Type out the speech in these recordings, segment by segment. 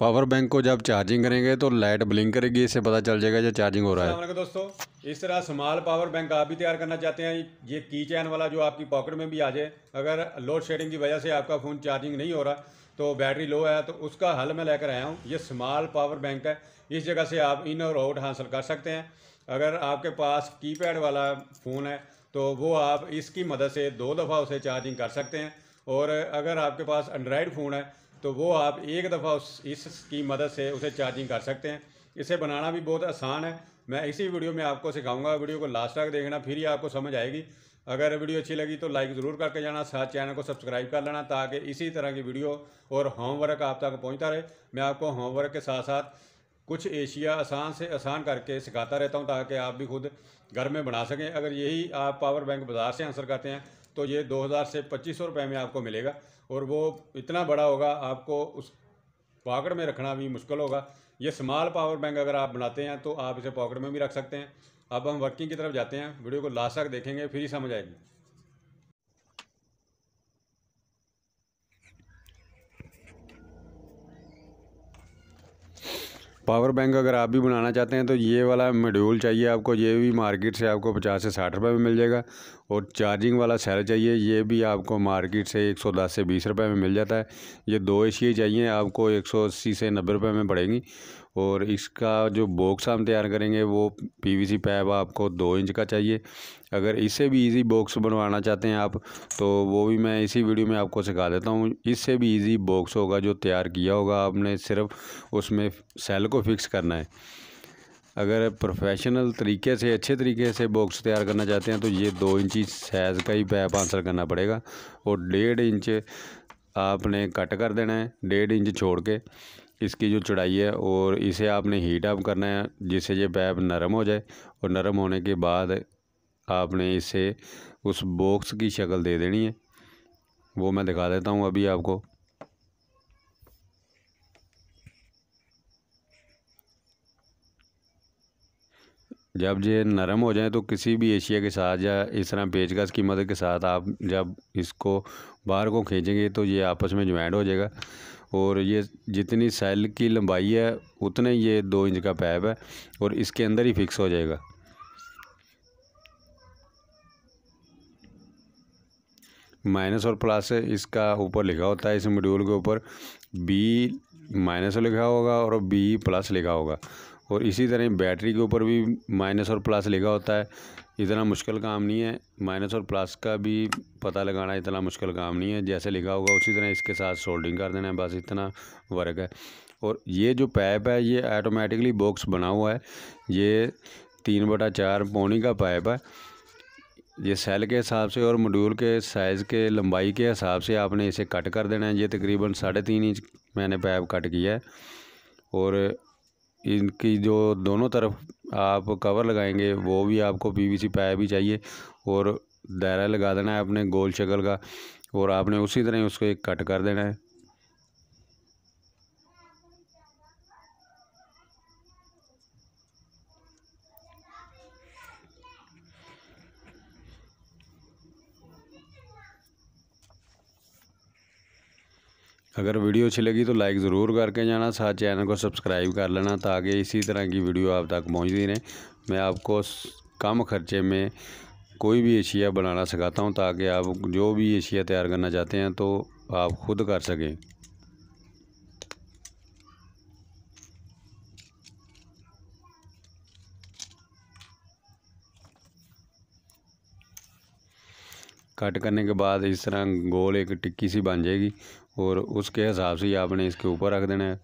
Power bank को जब charging करेंगे तो लाइट ब्लिंक करेगी, इससे पता चल जाएगा जब चार्जिंग हो रहा है। दोस्तों, इस तरह स्मॉल पावर बैंक आप भी तैयार करना चाहते हैं, ये की चैन वाला जो आपकी पॉकेट में भी आ जाए, अगर लोड शेडिंग की वजह से आपका फ़ोन चार्जिंग नहीं हो रहा तो बैटरी लो है तो उसका हल मैं लेकर आया हूँ। ये स्मॉल पावर बैंक है, इस जगह से आप इन और आउट हासिल कर सकते हैं। अगर आपके पास कीपैड वाला फ़ोन है तो वो आप इसकी मदद से दो दफ़ा उसे चार्जिंग कर सकते हैं। और अगर आपके पास एंड्रॉयड फ़ोन है तो वो आप एक दफ़ा उस, इसकी मदद से उसे चार्जिंग कर सकते हैं। इसे बनाना भी बहुत आसान है। मैं इसी वीडियो में आपको सिखाऊँगा। वीडियो को लास्ट तक देखना, फिर ही आपको समझ आएगी। अगर वीडियो अच्छी लगी तो लाइक ज़रूर करके जाना। साथ चैनल को सब्सक्राइब कर लेना ताकि इसी तरह की वीडियो और होमवर्क आप तक पहुँचता रहे। मैं आपको होमवर्क के साथ साथ कुछ एशिया आसान से आसान करके सिखाता रहता हूँ ताकि आप भी खुद घर में बना सकें। अगर यही आप पावर बैंक बाज़ार से आंसर करते हैं तो ये 2000 से पच्चीस सौ रुपये में आपको मिलेगा और वो इतना बड़ा होगा, आपको उस पॉकेट में रखना भी मुश्किल होगा। ये स्मॉल पावर बैंक अगर आप बनाते हैं तो आप इसे पॉकेट में भी रख सकते हैं। अब हम वर्किंग की तरफ़ जाते हैं, वीडियो को लास्ट तक देखेंगे, फिर ही समझ आएगी। पावर बैंक अगर आप भी बनाना चाहते हैं तो ये वाला मेड्यूल चाहिए आपको, ये भी मार्केट से आपको पचास से साठ रुपये में मिल जाएगा। और चार्जिंग वाला सेल चाहिए, ये भी आपको मार्केट से एक सौ दस से बीस रुपये में मिल जाता है। ये दो एशिया चाहिए, आपको एक सौ अस्सी से नब्बे रुपये में पड़ेंगी। और इसका जो बॉक्स हम तैयार करेंगे, वो पीवीसी पैप आपको दो इंच का चाहिए। अगर इससे भी इजी बॉक्स बनवाना चाहते हैं आप तो वो भी मैं इसी वीडियो में आपको सिखा देता हूँ। इससे भी इजी बॉक्स होगा, जो तैयार किया होगा आपने, सिर्फ़ उसमें सेल को फिक्स करना है। अगर प्रोफेशनल तरीके से, अच्छे तरीके से बॉक्स तैयार करना चाहते हैं तो ये दो इंची साइज़ का ही पैप आंसर करना पड़ेगा। और डेढ़ इंच आपने कट कर देना है, डेढ़ इंच छोड़ के। इसकी जो चढ़ाई है और इसे आपने हीट अप करना है जिससे ये पैप नरम हो जाए और नरम होने के बाद आपने इसे उस बॉक्स की शक्ल दे देनी है। वो मैं दिखा देता हूँ अभी आपको। जब ये नरम हो जाए तो किसी भी एशिया के साथ या इस तरह पेचकस की मदद के साथ आप जब इसको बाहर को खींचेंगे तो ये आपस में ज्वाइंट हो जाएगा। और ये जितनी सेल की लंबाई है, उतने ये दो इंच का पैप है और इसके अंदर ही फिक्स हो जाएगा। माइनस और प्लस इसका ऊपर लिखा होता है, इस मॉड्यूल के ऊपर बी माइनस लिखा होगा और बी प्लस लिखा होगा। और इसी तरह बैटरी के ऊपर भी माइनस और प्लस लिखा होता है। इतना मुश्किल काम नहीं है। माइनस और प्लस का भी पता लगाना इतना मुश्किल काम नहीं है। जैसे लिखा होगा उसी तरह इसके साथ सोल्डिंग कर देना है। बस इतना वर्क है। और ये जो पैप है, ये ऑटोमेटिकली बॉक्स बना हुआ है। ये तीन बटा चार पौनी का पैप है। ये सेल के हिसाब से और मॉड्यूल के साइज़ के, लंबाई के हिसाब से आपने इसे कट कर देना है। ये तकरीबन साढ़े तीन इंच मैंने पैप कट किया है। और इनकी जो दोनों तरफ़ आप कवर लगाएँगे, वो भी आपको पीवीसी पाइप भी चाहिए और दायरा लगा देना है अपने गोल शक्ल का और आपने उसी तरह उसको एक कट कर देना है। अगर वीडियो अच्छी लगी तो लाइक ज़रूर करके जाना, साथ चैनल को सब्सक्राइब कर लेना ताकि इसी तरह की वीडियो आप तक पहुँचती रहे। मैं आपको कम खर्चे में कोई भी अशिया बनाना सिखाता हूँ ताकि आप जो भी अशिया तैयार करना चाहते हैं तो आप खुद कर सकें। कट करने के बाद इस तरह गोल एक टिक्की सी बन जाएगी और उसके हिसाब से आपने इसके ऊपर रख देना है।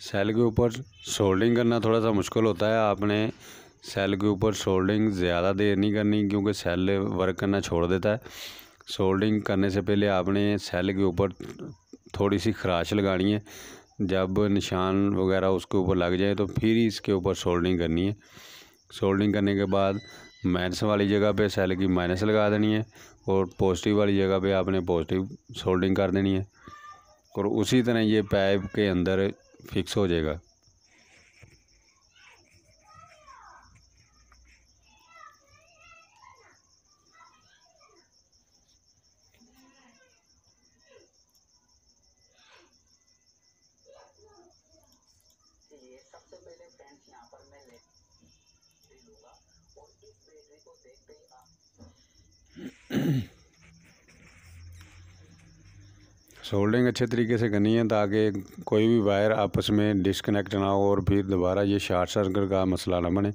सेल के ऊपर सोल्डिंग करना थोड़ा सा मुश्किल होता है। आपने सेल के ऊपर सोल्डिंग ज़्यादा देर नहीं करनी क्योंकि सेल वर्क करना छोड़ देता है। सोल्डिंग करने से पहले आपने सेल के ऊपर थोड़ी सी खराश लगानी है। जब निशान वगैरह उसके ऊपर लग जाए तो फिर इसके ऊपर सोल्डिंग करनी है। सोल्डिंग करने के बाद माइनस वाली जगह पे सेल की माइनस लगा देनी है और पॉजिटिव वाली जगह पे आपने पॉजिटिव सोल्डिंग कर देनी है और उसी तरह ये पाइप के अंदर फिक्स हो जाएगा। सोल्डिंग अच्छे तरीके से करनी है ताकि कोई भी वायर आपस में डिसकनेक्ट ना हो और फिर दोबारा ये शॉर्ट सर्किट का मसला ना बने।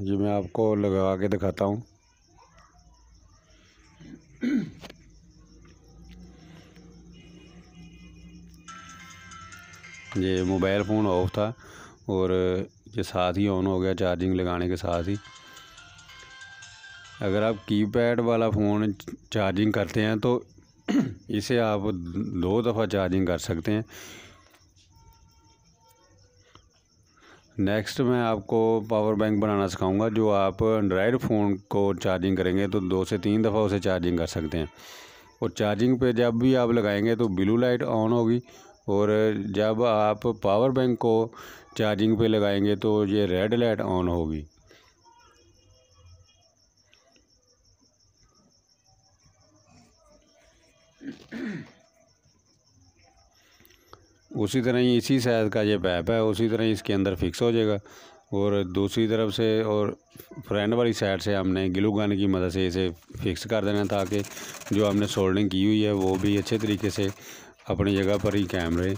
ये मैं आपको लगा के दिखाता हूँ। ये मोबाइल फ़ोन ऑफ़ था और ये साथ ही ऑन हो गया चार्जिंग लगाने के साथ ही। अगर आप कीपैड वाला फ़ोन चार्जिंग करते हैं तो इसे आप दो दफ़ा चार्जिंग कर सकते हैं। नेक्स्ट मैं आपको पावर बैंक बनाना सिखाऊँगा, जो आप एंड्रॉयड फ़ोन को चार्जिंग करेंगे तो दो से तीन दफ़ा उसे चार्जिंग कर सकते हैं। और चार्जिंग पे जब भी आप लगाएँगे तो ब्लू लाइट ऑन होगी और जब आप पावर बैंक को चार्जिंग पे लगाएँगे तो ये रेड लाइट ऑन होगी। उसी तरह ही इसी साइज़ का ये पैप है, उसी तरह ही इसके अंदर फिक्स हो जाएगा। और दूसरी तरफ़ से और फ्रेंड वाली साइड से हमने ग्लू गन की मदद से इसे फिक्स कर देना ताकि जो हमने सोल्डिंग की हुई है वो भी अच्छे तरीके से अपनी जगह पर ही कैमरे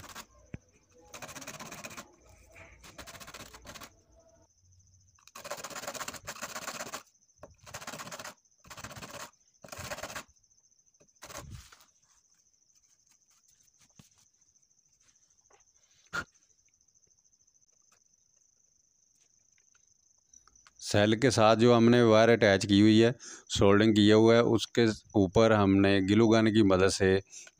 सेल के साथ जो हमने वायर अटैच की हुई है, सोल्डिंग किया हुआ है, उसके ऊपर हमने गिलू गन की मदद से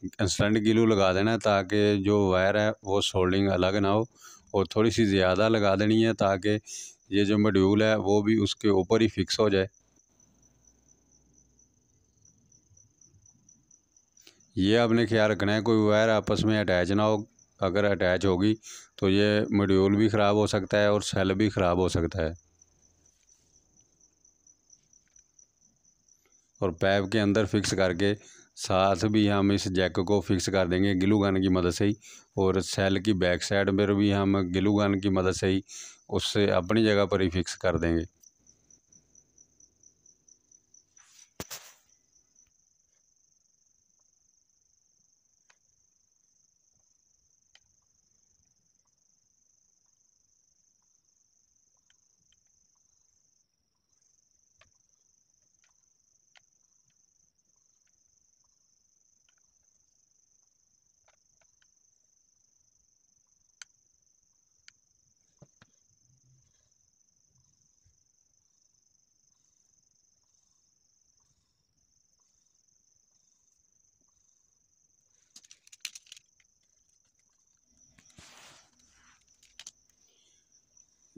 इंस्टेंट गिलू लगा देना है ताकि जो वायर है वो सोल्डिंग अलग ना हो और थोड़ी सी ज़्यादा लगा देनी है ताकि ये जो मड्यूल है वो भी उसके ऊपर ही फिक्स हो जाए। ये आपने ख्याल रखना है, कोई वायर आपस में अटैच ना हो, अगर अटैच होगी तो ये मॉड्यूल भी ख़राब हो सकता है और सेल भी ख़राब हो सकता है। और पैप के अंदर फिक्स करके साथ भी हम इस जैक को फिक्स कर देंगे गिलू गन की मदद से ही। और सेल की बैक साइड पर भी हम गिलू गन की मदद से ही उससे अपनी जगह पर ही फिक्स कर देंगे।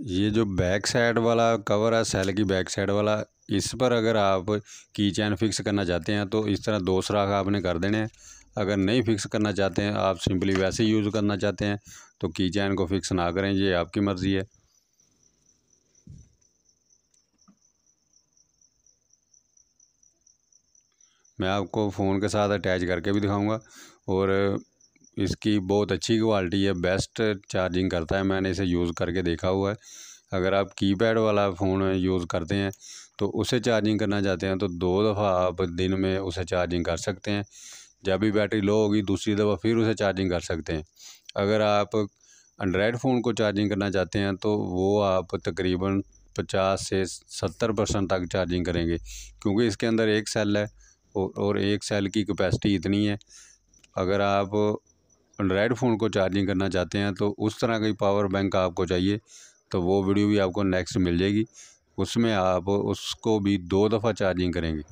ये जो बैक साइड वाला कवर है सेल की बैक साइड वाला, इस पर अगर आप की चैन फिक्स करना चाहते हैं तो इस तरह दो सुराख आपने कर देने हैं। अगर नहीं फिक्स करना चाहते हैं, आप सिंपली वैसे यूज़ करना चाहते हैं तो की चैन को फिक्स ना करें, ये आपकी मर्ज़ी है। मैं आपको फ़ोन के साथ अटैच करके भी दिखाऊँगा, और इसकी बहुत अच्छी क्वालिटी है बेस्ट चार्जिंग करता है, मैंने इसे यूज़ करके देखा हुआ है। अगर आप कीपैड वाला फ़ोन यूज़ करते हैं तो उसे चार्जिंग करना चाहते हैं तो दो दफ़ा आप दिन में उसे चार्जिंग कर सकते हैं। जब भी बैटरी लो होगी, दूसरी दफ़ा फिर उसे चार्जिंग कर सकते हैं। अगर आप एंड्रॉयड फ़ोन को चार्जिंग करना चाहते हैं तो वो आप तकरीबन पचास से सत्तर परसेंट तक चार्जिंग करेंगे, क्योंकि इसके अंदर एक सेल है, और एक सेल की कैपेसिटी इतनी है। अगर आप एंड्रॉयड फ़ोन को चार्जिंग करना चाहते हैं तो उस तरह की पावर बैंक आपको चाहिए तो वो वीडियो भी आपको नेक्स्ट मिल जाएगी। उसमें आप उसको भी दो दफ़ा चार्जिंग करेंगे।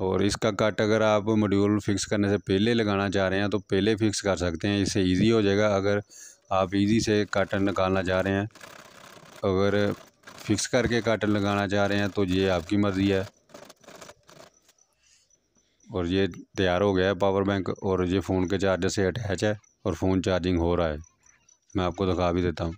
और इसका कट अगर आप मॉड्यूल फिक्स करने से पहले लगाना चाह रहे हैं तो पहले फिक्स कर सकते हैं, इससे इजी हो जाएगा। अगर आप इजी से कट निकालना चाह रहे हैं, अगर फिक्स करके कट लगाना चाह रहे हैं तो ये आपकी मर्ज़ी है। और ये तैयार हो गया है पावर बैंक और ये फ़ोन के चार्जर से अटैच है और फ़ोन चार्जिंग हो रहा है। मैं आपको दिखा भी देता हूँ।